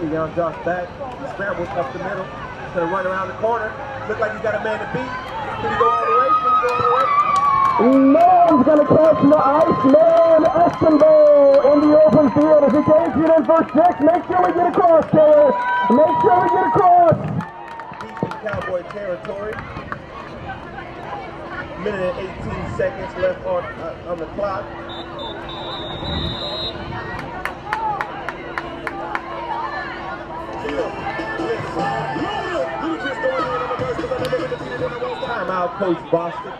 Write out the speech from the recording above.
pressure. Young Josh back. He scrambles up the middle. He's gonna run around the corner. Look like he's got a man to beat. Can he go all the way? Can he go all the way? Man's gonna catch the Iceman Estonville in the open field as he takes it in for six. Make sure we get across, Taylor. Make sure we get across. Deep in Cowboy territory. Minute and 18 seconds left on uh, on the clock. Timeout, Coach Boston.